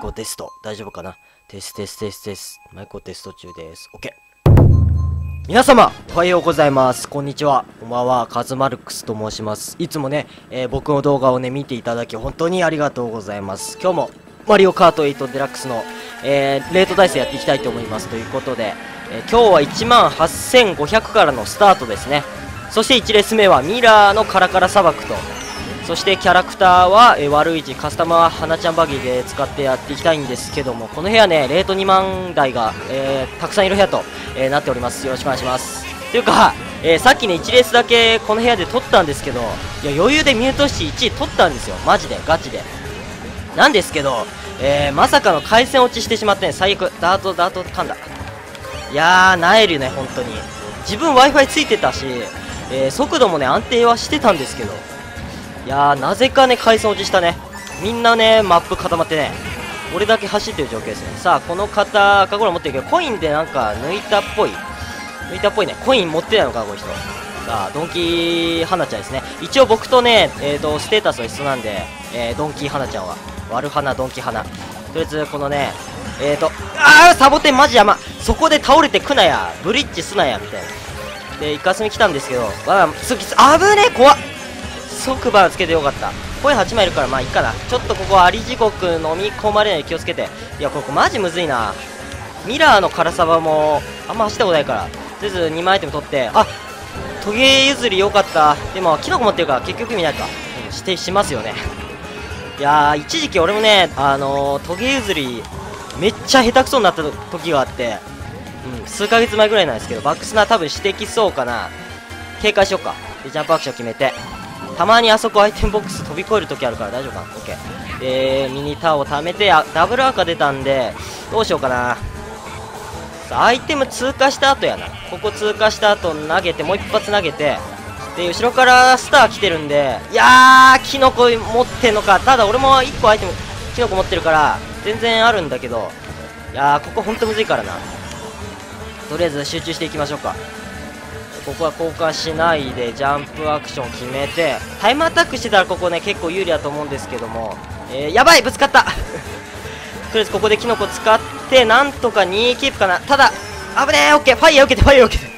クをテスト。大丈夫かな？テステステステス。マイクをテスト中です。OK。皆様、おはようございます。こんにちは。こんばんは。カズマルクスと申します。いつもね、えー僕の動画をね、見ていただき、本当にありがとうございます。今日も、マリオカート8デラックスの、えーレートダイスやっていきたいと思います。ということで、えー今日は18,500からのスタートですね。そして1レース目はミラーのカラカラ砂漠と、そしてキャラクターは、えー悪い字カスタマーは花ちゃんバギーで使ってやっていきたいんですけどもこの部屋ねレート2万台が、えーたくさんいる部屋と、えーなっております。よろしくお願いします。というか、えさっきね1レースだけこの部屋で撮ったんですけどいや余裕でミュートシ1位取ったんですよ。マジでガチで。なんですけど、えまさかの回線落ちしてしまってね最悪。ダートダート噛んだ。いやーなえるね本当に。自分 w i f i ついてたし、え速度もね安定はしてたんですけど。やーなぜかね回線落ちしたね。みんなねマップ固まってね俺だけ走ってる状況ですね。さあこの方赤ゴラ持ってるけどコインでなんか抜いたっぽい。抜いたっぽいね。コイン持ってないのかこの人。さあドンキー花ちゃんですね。一応僕とねえー、とステータスは一緒なんで、えードンキー花ちゃんは。悪花ドンキー花とりあえずこのねえーとあーサボテンマジ山そこで倒れてくなや。ブリッジすなやみたいな。でイカスミ来たんですけどわあすぎあぶねえ怖っ。即番つけてよかった。声8枚いるからまあいいかな。ちょっとここアリ地獄飲み込まれない気をつけて。いやここマジむずいな。ミラーの辛さはもうあんま走ったことないから。とりあえず2枚アイテム取って。あトゲ譲りよかった。でもキノコ持ってるから結局見ないか、うん、してしますよね。いやー一時期俺もねあのー、トゲ譲りめっちゃ下手くそになった時があって。うん、数ヶ月前ぐらいなんですけどバックスナー多分してきそうかな。警戒しよっか。でジャンプアクション決めて。たまにあそこアイテムボックス飛び越える時あるから大丈夫かな？OK でミニターを貯めてあダブル赤出たんでどうしようかな。アイテム通過した後やな。ここ通過した後投げてもう一発投げてで後ろからスター来てるんでいやーキノコ持ってんのか。ただ俺も1個アイテムキノコ持ってるから全然あるんだけどいやーここほんとむずいからな。とりあえず集中していきましょうか。ここは交換しないでジャンプアクション決めてタイムアタックしてたらここね結構有利だと思うんですけども、えー、やばいぶつかった。とりあえずここでキノコ使ってなんとか2キープかな。ただ危ねえオッケー。ファイヤー受けてファイヤー受けて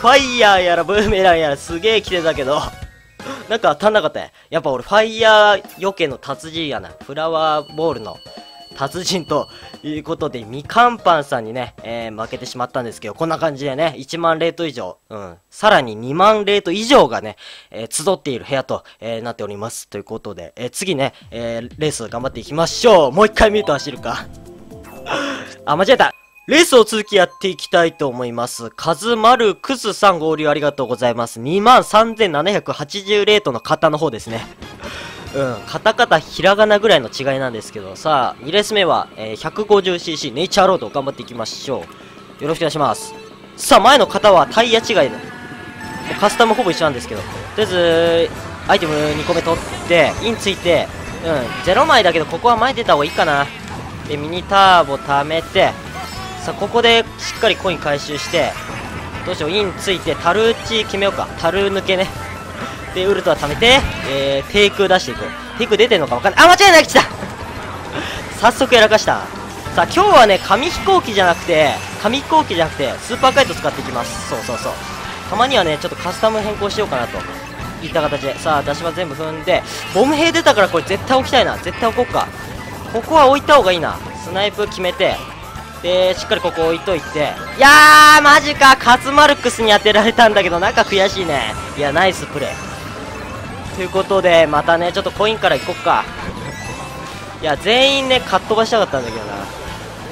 ファイヤーやらブーメランやらすげえ来てたけど。なんか当たんなかったやっぱ俺ファイヤー避けの達人やな。フラワーボールの。達人ということで、みかんぱんさんにね、えー負けてしまったんですけど、こんな感じでね、1万レート以上、うん、さらに2万レート以上がね、えー集っている部屋と、えーなっております。ということで、え次ね、えレース頑張っていきましょう。もう一回ミュート走るか。あ、間違えた。レースを続きやっていきたいと思います。カズマルクスさん合流ありがとうございます。23,780レートの方の方ですね。うん、カタカタひらがなぐらいの違いなんですけど、さあ、2レース目は、えー 150cc ネイチャーロード頑張っていきましょう。よろしくお願いします。さあ、前の方はタイヤ違いの。カスタムほぼ一緒なんですけど、とりあえず、アイテム2個目取って、インついて、うん、0枚だけど、ここは前出た方がいいかな。で、ミニターボ貯めて、さあ、ここでしっかりコイン回収して、どうしよう、インついて、タル打ち決めようか。タル抜けね。で、ウルトは貯めて、えー、テイク出していく。テイク出てんのかわかんない。あ、間違いない来た 早速やらかした。さあ、今日はね、紙飛行機じゃなくて、紙飛行機じゃなくて、スーパーカイト使っていきます。そうそうそう。たまにはね、ちょっとカスタム変更しようかなと。いった形で。さあ、出しは全部踏んで、ボム兵出たからこれ絶対置きたいな。絶対置こうか。ここは置いた方がいいな。スナイプ決めて、で、しっかりここ置いといて。いやー、マジか。カツマルクスに当てられたんだけど、なんか悔しいね。いや、ナイスプレー。ということで、またね、ちょっとコインからいこっか。いや、全員ね、かっ飛ばしたかったんだけどな。と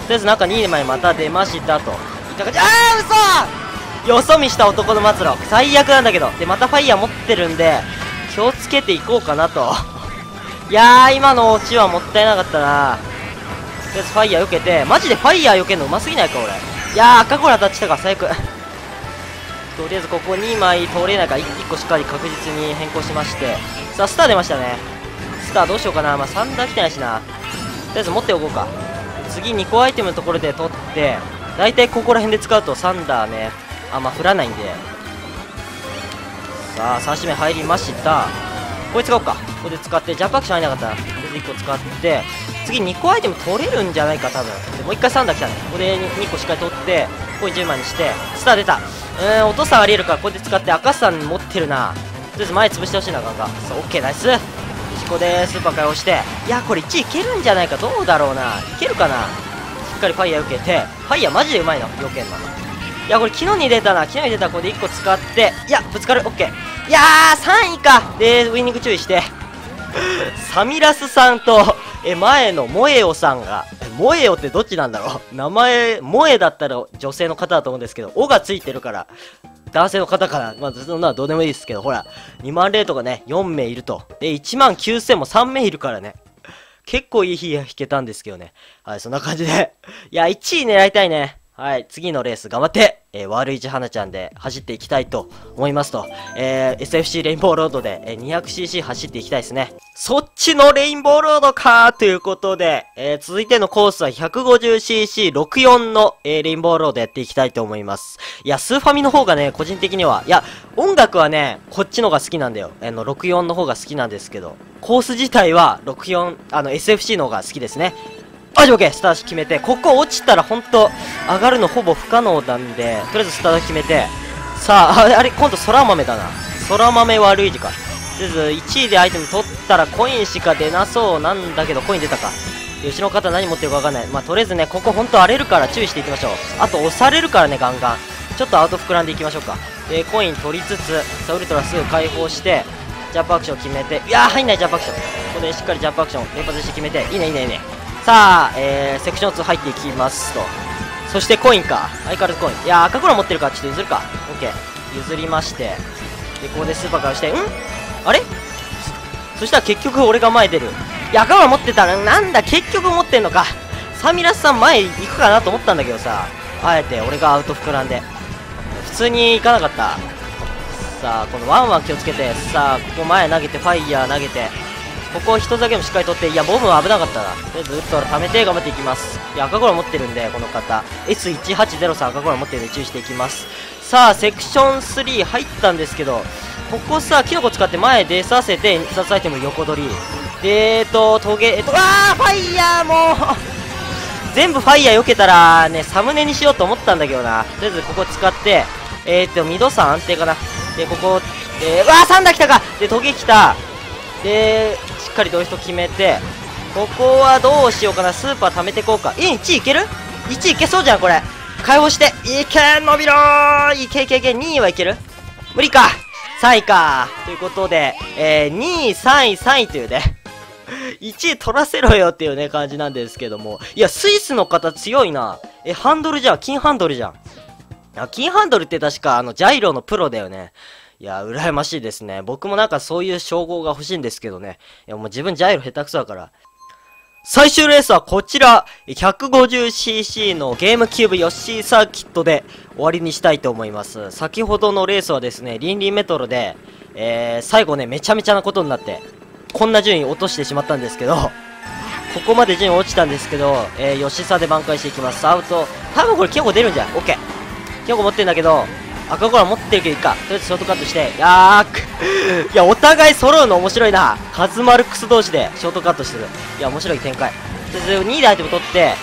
りあえずなんか2枚また出ましたと。いった感じ、あー、嘘よそ見した男の末路。最悪なんだけど。で、またファイヤー持ってるんで、気をつけていこうかなと。いやー、今のオチはもったいなかったな。とりあえずファイヤー避けて、マジでファイヤー避けるのうますぎないか、俺。いやー、赤コーラ当たってたか、最悪。とりあえずここ2枚通れないから 1, 個しっかり確実に変更しまして。さあスター出ましたね。スターどうしようかな。まあサンダー来てないしな。とりあえず持っておこうか。次2個アイテムのところで取って大体ここら辺で使うとサンダーね。あんま降らないんで。さあ3締め入りました。これ使おうか。ここで使ってジャンプアクション入んなかったなこれで1個使って。次2個アイテム取れるんじゃないか多分。でもう1回サンダー来たね。ここで 2, 2個しっかり取ってここ10枚にしてスター出た。うーんお父さんありえるからこうやって使って赤さん持ってるな。とりあえず前潰してほしいなガンガン。そうオッケーナイス。ここでスーパー解放して。いやこれ1位いけるんじゃないか。どうだろうな。いけるかな。しっかりファイヤー受けて。ファイヤーマジでうまいな避けんの。いやこれ昨日に出たな。昨日に出たこれで1個使って。いやぶつかる。オッケーいやー3位か。でウイニング注意して。サミラスさんとえ前のモエオさんが。萌えよってどっちなんだろう？名前萌えだったら女性の方だと思うんですけど「お」がついてるから男性の方からまあそんなどうでもいいですけどほら2万レートがね4名いると。で1万9000も3名いるからね。結構いい日が引けたんですけどね。はいそんな感じで。いや1位狙いたいね。はい、次のレース頑張って、えー、悪いち花ちゃんで走っていきたいと思いますと、えー、SFC レインボーロードで、えー、200cc 走っていきたいですね。そっちのレインボーロードかーということで、えー、続いてのコースは 150cc64 の、えー、レインボーロードやっていきたいと思います。いや、スーファミの方がね、個人的には、いや、音楽はね、こっちの方が好きなんだよ。あの、64の方が好きなんですけど、コース自体は64、あの、SFC の方が好きですね。あ、オッケースタート決めて、ここ落ちたらほんと、上がるのほぼ不可能なんで、とりあえずスタート決めて、さあ、あれ、今度空豆だな。空豆悪い字か。とりあえず、1位でアイテム取ったらコインしか出なそうなんだけど、コイン出たか。後ろの方何持ってるかわかんない。まあ、とりあえずね、ここほんと荒れるから注意していきましょう。あと、押されるからね、ガンガン。ちょっとアウト膨らんでいきましょうか。で、コイン取りつつ、さあウルトラすぐ解放して、ジャンプアクション決めて、いやー、入んないジャンプアクション。ここでしっかりジャンプアクション連発して決めて、いいね、いいね、いいね。さあ、えー、セクション2入っていきますと。そしてコインか。相変わらずコイン。いや赤黒持ってるからちょっと譲るか。オッケー。譲りまして。で、ここでスーパーからして、ん？あれ？そしたら結局俺が前出る。いや、赤黒持ってたら、なんだ、結局持ってんのか。サミラスさん前行くかなと思ったんだけどさ。あえて俺がアウト膨らんで。普通に行かなかった。さあ、このワンワン気をつけて。さあ、ここ前投げて、ファイヤー投げて。ここ一つだけもしっかり取っていやボムは危なかったな。とりあえずウッドら貯めて頑張っていきます。いや赤コーラ持ってるんでこの方。S1803 赤コーラ持ってるんで注意していきます。さあセクション3入ったんですけどここさキノコ使って前出させて2つアイテム横取り。でえっとトゲえっとああファイヤーもう 全部ファイヤー避けたらねサムネにしようと思ったんだけどな。とりあえずここ使ってえー、っとミドさん安定かな。でここえ、うわーサンダー来たか。でトゲ来た。でしっかりドリフト決めてここはどうしようかな。スーパー貯めてこうか。え1位いける ?1 位いけそうじゃんこれ。解放して。いけ伸びろー。いけいけいけ。2位はいける？無理か。3位か。ということで、えー、2位3位3位というね。1位取らせろよっていうね感じなんですけども。いやスイスの方強いな。えハンドルじゃん。金ハンドルじゃん。あ金ハンドルって確かあのジャイロのプロだよね。いや、羨ましいですね。僕もなんかそういう称号が欲しいんですけどね。いや、もう自分ジャイロ下手くそだから。最終レースはこちら、150cc のゲームキューブヨッシーサーキットで終わりにしたいと思います。先ほどのレースはですね、リンリンメトロで、えー、最後ね、めちゃめちゃなことになって、こんな順位落としてしまったんですけど、ここまで順位落ちたんですけど、えー、ヨッシーサーで挽回していきます。アウト、多分これ結構出るんじゃん。オッケー。結構持ってんだけど、赤コーラ持ってるけどいいか。とりあえずショートカットして。やーく。いやお互い揃うの面白いな。カズマルクス同士でショートカットしてる。いや面白い展開。とりあえず2位でアイテム取って。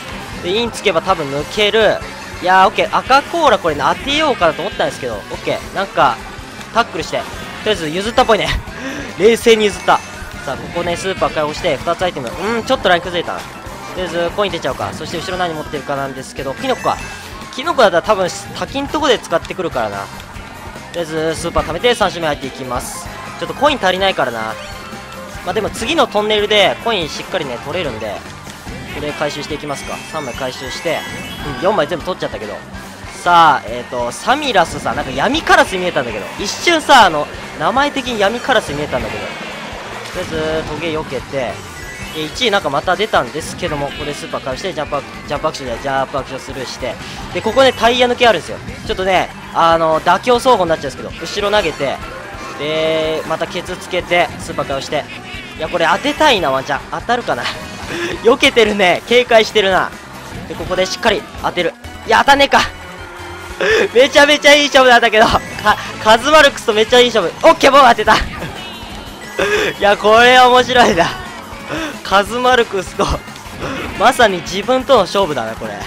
でインつけば多分抜ける。いやーオッケー。赤コーラこれ、ね、当てようかなと思ったんですけど。オッケー。なんかタックルして。とりあえず譲ったっぽいね。冷静に譲った。さあここねスーパー解放して2つアイテム。うんちょっとライン崩れた。とりあえずコイン出ちゃうか。そして後ろ何持ってるかなんですけどキノコか。キノコだったら多分滝んとこで使ってくるからな。とりあえずスーパー貯めて3周目入っていきます。ちょっとコイン足りないからな。まあでも次のトンネルでコインしっかりね取れるんでこれ回収していきますか。3枚回収して、4枚全部取っちゃったけど。さあえっ、ー、とサミラスさなんか闇カラス見えたんだけど。一瞬さあの名前的に闇カラス見えたんだけど。とりあえずトゲ避けて。1位なんかまた出たんですけどもここでスーパー返してジャンプジャンプアクションでジャンプアクションスルーして。でここねタイヤ抜けあるんですよ。ちょっとねあの妥協走法になっちゃうんですけど後ろ投げてでまたケツつけてスーパー返して。いやこれ当てたいなワンちゃん当たるかな。避けてるね。警戒してるな。でここでしっかり当てる。いや当たんねえか。めちゃめちゃいい勝負だったけど。かカズマルクスとめっちゃいい勝負。オッケーボー当てた。いやこれ面白いな。カズマルクスとまさに自分との勝負だな、これ。とり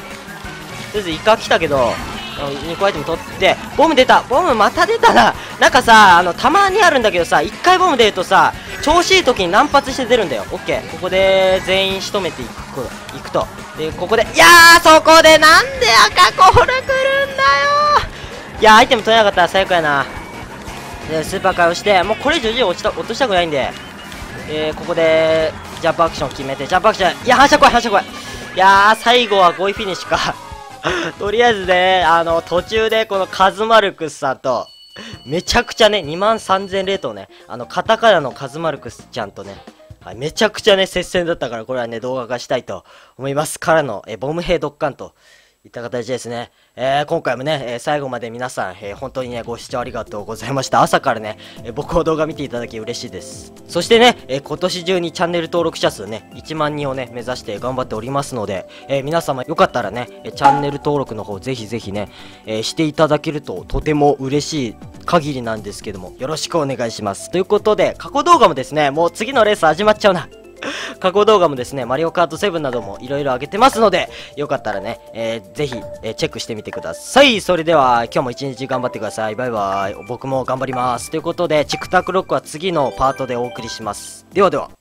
あえずイカ来たけど、2個アイテム取って、ボム出たボムまた出たななんかさ、あの、たまにあるんだけどさ、1回ボム出るとさ、調子いい時に何発して出るんだよ。オッケー。ここで全員仕留めていく、いくと。で、ここで、いやー、そこでなんで赤コール来るんだよいやアイテム取れなかったら最悪やな。で、スーパー回をして、もうこれ以上落ちた、落としたくないんで、えー、ここで、ジャンプアクション決めて、ジャンプアクション、いや、反射怖い、反射怖い。いやー、最後は5位フィニッシュか。とりあえずね、あの、途中でこのカズマルクスさんと、めちゃくちゃね、2万3000レートをね、あの、カタカナのカズマルクスちゃんとね、はい、めちゃくちゃね、接戦だったから、これはね、動画化したいと思います。からの、え、ボム兵ドッカンといった形ですね。えー、今回もね、えー、最後まで皆さん、えー、本当にね、ご視聴ありがとうございました。朝からね、え僕の動画見ていただき嬉しいです。そしてね、え今年中にチャンネル登録者数ね、1万人をね、目指して頑張っておりますので、え皆様よかったらね、えチャンネル登録の方ぜひぜひね、えしていただけるととても嬉しい限りなんですけども、よろしくお願いします。ということで、過去動画もですね、もう次のレース始まっちゃうな。過去動画もですね、マリオカート7などもいろいろ上げてますので、よかったらね、えー、ぜひ、えー、チェックしてみてください。それでは、今日も一日頑張ってください。バイバイ。僕も頑張ります。ということで、チクタクロックは次のパートでお送りします。ではでは。